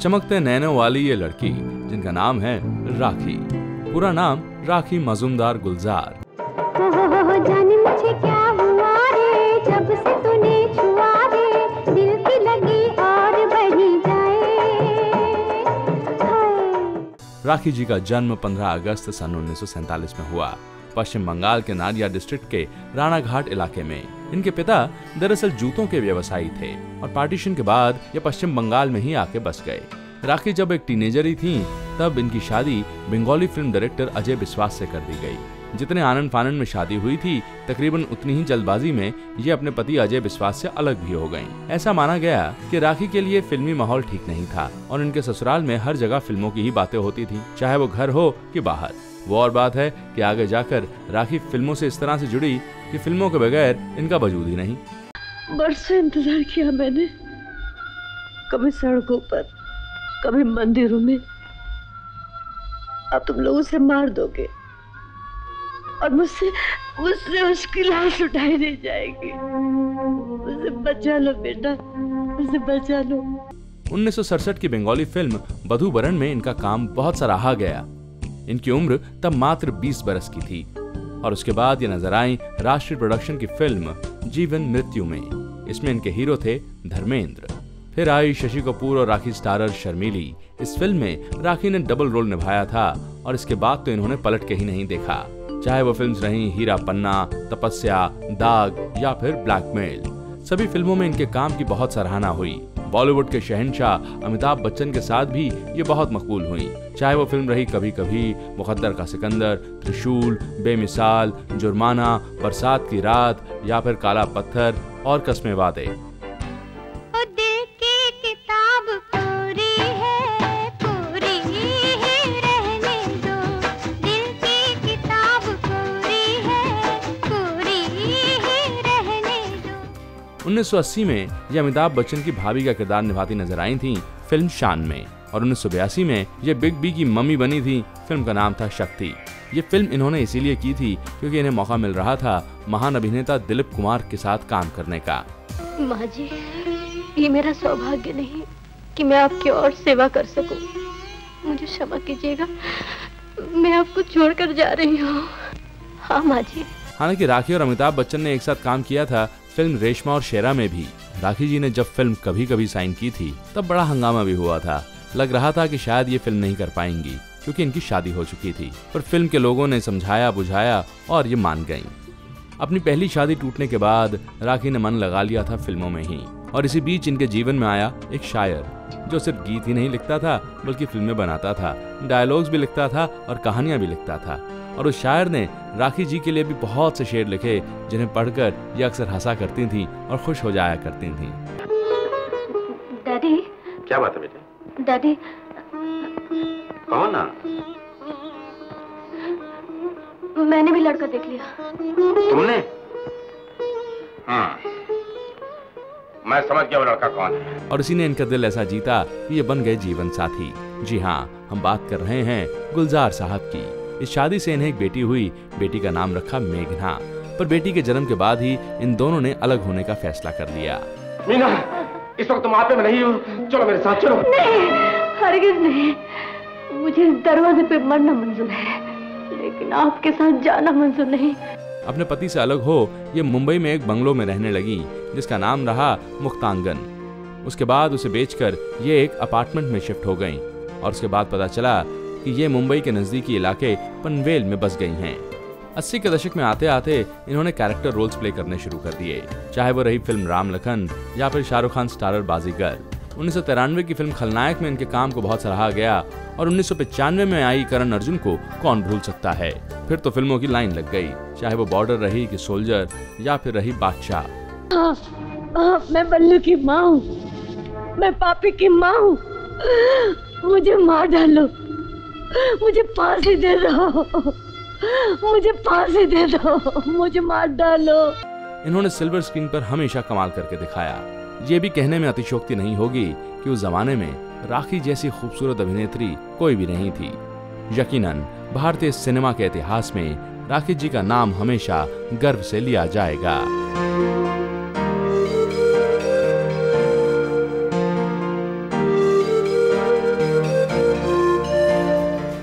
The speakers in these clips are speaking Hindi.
चमकते नैनो वाली ये लड़की जिनका नाम है राखी। पूरा नाम राखी मजुमदार गुलजार। राखी जी का जन्म 15 अगस्त सन 1947 में हुआ। पश्चिम बंगाल के नादिया डिस्ट्रिक्ट के राणा घाट इलाके में। इनके पिता दरअसल जूतों के व्यवसायी थे और पार्टीशन के बाद ये पश्चिम बंगाल में ही आके बस गए। राखी जब एक टीनेजर ही थी, तब इनकी शादी बंगाली फ़िल्म डायरेक्टर अजय विश्वास से कर दी गई। जितने आनंद फानन में शादी हुई थी, तकरीबन उतनी ही जल्दबाजी में ये अपने पति अजय विश्वास से अलग भी हो गईं। ऐसा माना गया कि राखी के लिए फिल्मी माहौल ठीक नहीं था और इनके ससुराल में हर जगह फ़िल्मों की ही बातें होती थी, चाहे वो घर हो कि बाहर। वो और बात है कि आगे जाकर राखी फ़िल्मों से इस तरह से जुड़ी कि फ़िल्मों के बगैर इनका वजूद ही नहीं। बरसों इंतज़ार किया मैंने। कभी सड़कों पर कभी मंदिरों में। अब तुम लोग उसे मार दोगे और मुझसे मुझसे उसकी लाश उठाई नहीं जाएगी। मुझे बचा लो बेटा मुझे बचा लो। उन्नीस की बंगाली फ़िल्म बधु बरन में इनका काम बहुत सराहा गया। इनकी उम्र तब मात्र 20 बरस की थी। और उसके बाद ये नज़र आई राष्ट्रीय प्रोडक्शन की फ़िल्म जीवन मृत्यु में। इसमें इनके हीरो थे धर्मेंद्र। फिर आई शशि कपूर और राखी स्टारर शर्मीली। इस फ़िल्म में राखी ने डबल रोल निभाया था और इसके बाद तो इन्होंने पलट के ही नहीं देखा। चाहे वो फिल्म्स रही हीरा पन्ना, तपस्या, दाग या फिर ब्लैकमेल। सभी फ़िल्मों में इनके काम की बहुत सराहना हुई। बॉलीवुड के शहनशाह अमिताभ बच्चन के साथ भी ये बहुत मकबूल हुई। चाहे वो फ़िल्म रही कभी कभी मुकद्दर का सिकंदर, त्रिशूल, बेमिसाल, जुर्माना, बरसात की रात या फिर काला पत्थर और कस्मे वादे। 1980 में ये अमिताभ बच्चन की भाभी का किरदार निभाती नज़र आई थी फ़िल्म शान में। और 1982 में ये बिग बी की मम्मी बनी थी फ़िल्म का नाम था शक्ति। ये फ़िल्म इन्होंने इसीलिए की थी क्योंकि इन्हें मौका मिल रहा था महान अभिनेता दिलीप कुमार के साथ काम करने का। माँ जी ये मेरा सौभाग्य नहीं कि मैं आपकी और सेवा कर सकूँ। मुझे क्षमा कीजिएगा मैं आपको छोड़कर जा रही हूँ। हाँ माँ जी। हालाँकि राखी और अमिताभ बच्चन ने एक साथ काम किया था फ़िल्म रेशमा और शेरा में भी। राखी जी ने जब फ़िल्म कभी कभी साइन की थी, तब बड़ा हंगामा भी हुआ था। लग रहा था कि शायद ये फ़िल्म नहीं कर पाएँगी, क्योंकि इनकी शादी हो चुकी थी। पर फ़िल्म के लोगों ने समझाया, बुझाया और ये मान गईं। अपनी पहली शादी टूटने के बाद राखी ने मन लगा लिया था फ़िल्मों में ही। और इसी बीच इनके जीवन में आया एक शायर, जो सिर्फ़ गीत ही नहीं लिखता था, बल्कि फ़िल्में बनाता था। डायलॉग्स भी लिखता था और कहानियाँ भी लिखता था। और उस शायर ने राखी जी के लिए भी बहुत से शेर लिखे जिन्हें पढ़कर ये अक्सर हंसा करती थी और खुश हो जाया करती थी। डैडी क्या बात है बेटे? डैडी कौन? ना मैंने भी लड़का देख लिया। तुमने? हाँ। मैं समझ गया वो लड़का कौन है। और इसी ने इनका दिल ऐसा जीता कि ये बन गए जीवन साथी। जी हाँ हम बात कर रहे हैं गुलजार साहब की। इस शादी से इन्हें एक बेटी हुई। बेटी का नाम रखा मेघना। पर बेटी के जन्म के बाद ही इन दोनों ने अलग होने का फैसला कर लिया। मीना इस वक्त तुम आपे में नहीं हो। चलो मेरे साथ चलो। नहीं हरगिज नहीं। मुझे इस दरवाजे पे मरना मंजूर है। लेकिन आपके साथ जाना मंजूर नहीं। अपने पति से अलग हो ये मुंबई में एक बंगलो में रहने लगी जिसका नाम रहा मुक्तांगन। उसके बाद उसे बेचकर ये एक अपार्टमेंट में शिफ्ट हो गई। और उसके बाद पता चला कि ये मुंबई के नजदीकी इलाके पनवेल में बस गई हैं। अस्सी के दशक में आते आते इन्होंने कैरेक्टर रोल्स प्ले करने शुरू कर दिए। चाहे वो रही फ़िल्म राम लखन या फिर शाहरुख खान स्टारर बाजीगर उन्नीस सौ तिरानवे की फ़िल्म खलनायक में इनके काम को बहुत सराहा गया और उन्नीस में आई करण अर्जुन को कौन भूल सकता है? फिर तो फ़िल्मों की लाइन लग गई। चाहे वो बॉर्डर रही कि सोल्जर या फिर रही बादशाह। मैं बल्लू की माँ हूँ। मैं पापी की माँ हूँ। मुझे मार डालो। मुझे फांसी दे दो। मुझे फांसी दे दो। मुझे मार डालो। इन्होंने सिल्वर स्क्रीन पर हमेशा कमाल करके दिखाया। ये भी कहने में अतिशोक्ति नहीं होगी कि उस जमाने में राखी जैसी खूबसूरत अभिनेत्री कोई भी नहीं थी। यकीनन, भारतीय सिनेमा के इतिहास में राखी जी का नाम हमेशा गर्व से लिया जाएगा।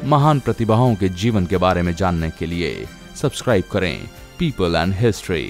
महान प्रतिभाओं के जीवन के बारे में जानने के लिए सब्सक्राइब करें पीपल एंड हिस्ट्री।